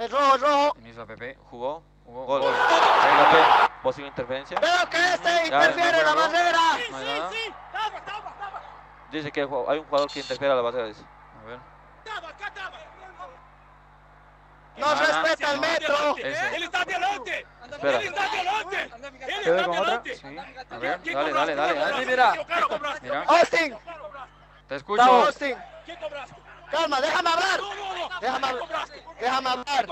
Es rojo, es rojo. Inicio a Pepe. Jugó. Jugó. Gol. Gol. Posible interferencia. Veo que este interfiere en la no, no, no. barrera. No hay nada. Dice que hay un jugador que interfiere a la barrera. Dice. A ver. No Nada. respeta el metro. Ese. Él está adelante. Espera. Él está adelante. Él ¿Quedó está adelante. Sí. A ver. ¿Quién Dale, dale, dale. ¿Quién dale. Mira. Mira. Austin, Te escucho. Austin. Calma, déjame hablar. No, no, no. Déjame ¿Quién hablar.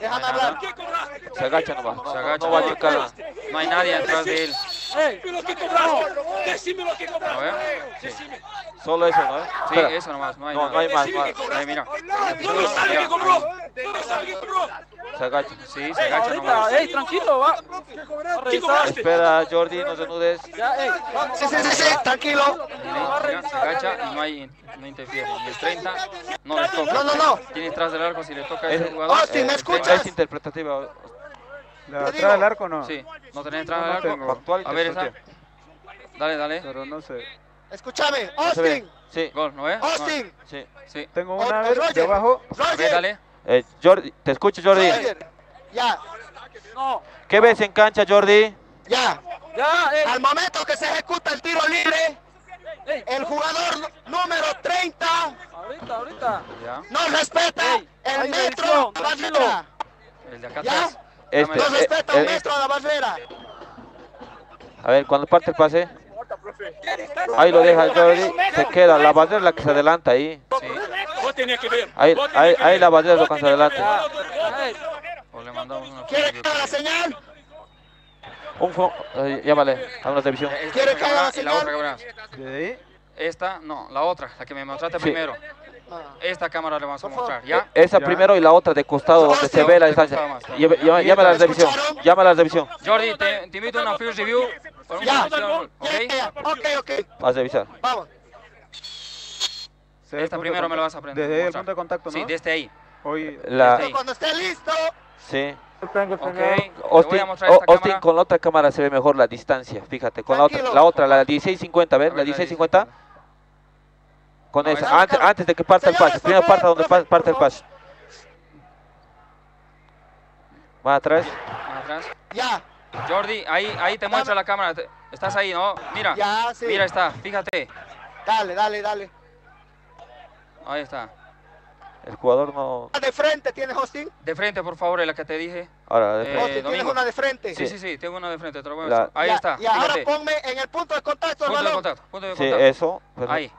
Déjame hablar. Déjame No hay. Se agacha nomás. No, Se no, agacha. no va a no. No hay nadie atrás de él. Decime lo que cobraste. Decime lo que cobraste. Decime. Solo eso, ¿no? Sí, eso nomás. No hay No, no hay más. Decime más. que cobraste. Ahí, mira. ¿Dónde sabe que cobró? ¿Dónde sabe que cobró? Se agacha. Sí, se agacha Ahorita, nomás. ey, tranquilo, va. ¿Quién cobraste? Espera, Jordi, no se nudes. Ya, ey, vamos. Sí, sí, sí, sí, tranquilo. Mira, se agacha y no hay no interfiere. Y el 30 no le toca. No, no, no. Tiene detrás del arco si le toca a Es- ese jugador. Austin, ¿me el escuchas? Es interpretativa. ¿La digo. del arco no? 30. Sí, no tenés entrada al no arco. tengo. Factual A ver, esa. Dale, dale. Pero no sé. Escúchame. Austin, Sí, Gol, ¿no ves? Austin, sí. Sí. Tengo una. A ver, Roger, dale. Eh, Jordi, te escucho, Jordi. Ya, No. ¿Qué ves en cancha, Jordi? ya. Ya, ey. Al momento que se ejecuta el tiro libre, Ey, el jugador número 30 ahorita, ahorita. No respeta Ey, el metro a la barrera. El de acá ¿Ya? atrás. Este, No eh, respeta eh, un metro a la barrera. a ver, cuando parte el pase, ahí lo deja Jordi, se queda, la bandera es la que se adelanta ahí. Tenías que ver. Ahí, ahí, que ahí ver. la bandera lo. Ya, ey. O le mandamos una ¿Quiere que haga la señal? Un fo- eh, llámale, a una. Esta ¿Quiere que haga la señal? ¿De ahí? Esta, no, la otra, la que me mostraste Sí. primero. Ah. Esta cámara le vamos a mostrar, ¿ya? Esa Ya. primero y la otra de costado donde se ve la distancia. Llámala a la revisión, llámala a la revisión. Jordi, te, te invito a una first review. Por ya, ya, ok, ok, Vas a revisar. vamos. Esta primero me la vas a aprender. Desde el punto de contacto, ¿no? Sí, desde ahí. Hoy. La. Cuando esté listo, sí. Ok. Te voy Austin, a mostrar O- esta Austin, cámara. con la otra cámara se ve mejor la distancia, fíjate, con la otra, Tranquilo. la otra, la 1650, A ¿ves? ver, La 1650, con No, esa, antes, antes de que parta el pase, primero parta donde profe, parte el pase. Va atrás, Más atrás. ya, Jordi, ahí, ahí te muestra la cámara. Estás ahí, ¿no? Mira. ya, sí. Mira, está. Fíjate. Dale, dale, dale. Ahí está. el jugador no... De frente tienes, Austin. De frente, por favor, es la que te dije. Ahora, Eh, Austin, tienes Domingo. una de frente. Sí, sí, sí, tengo una de frente, te lo voy a La- mostrar. Ahí Ya, está. Y ahora Fíjate. ponme en el punto de contacto del Punto de balón. contacto. Punto de sí, contacto. eso. perfecto. Ahí.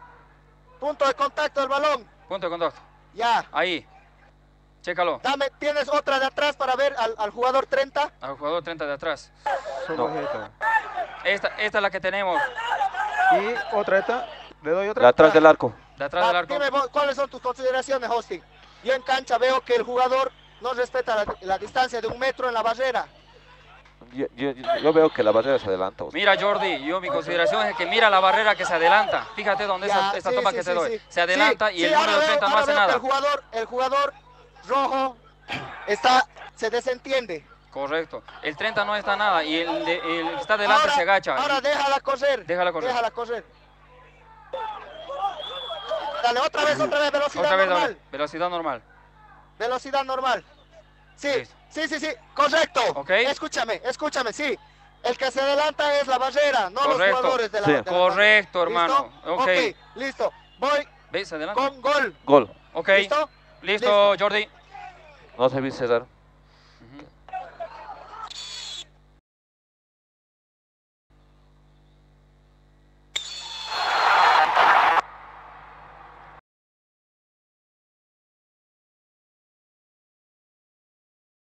Punto de contacto del balón. Punto de contacto. Ya. Ahí. Chécalo. Dame, tienes otra de atrás para ver al, al jugador 30. Al jugador 30 de atrás. Solo esta. Esta, esta es la que tenemos. Y otra esta. ¿Le doy otra? La atrás del arco. De atrás del arco. dime vos, cuáles son tus consideraciones, Austin. Yo en cancha veo que el jugador no respeta la, la distancia de un metro en la barrera. Yo, yo- yo veo que la bandera se adelanta. Austin. Mira, Jordi, yo mi consideración es que mira la barrera que se adelanta. Fíjate dónde Ya, esa, esta sí, toma sí, que te sí, doy. sí. Se adelanta Sí, y sí, el número veo- 30 no hace nada. El jugador, el jugador rojo está, se desentiende. Correcto. El 30 no está nada y el, el que está adelante ahora, se agacha. Ahora déjala correr. Déjala correr. Déjala correr. Dale, otra vez, otra vez, velocidad Otra vez, normal. dale. Velocidad normal. Velocidad normal. Sí, Listo. sí, sí, sí, correcto. Ok. Escúchame, escúchame, sí. El que se adelanta es la barrera, no Correcto. los jugadores de la, Sí. de la Correcto, barrera. hermano. ¿Listo? Ok. listo. Voy ¿Ves? Adelante. con gol. Gol. Ok. ¿Listo? Listo, Jordi. No se vio cerrar.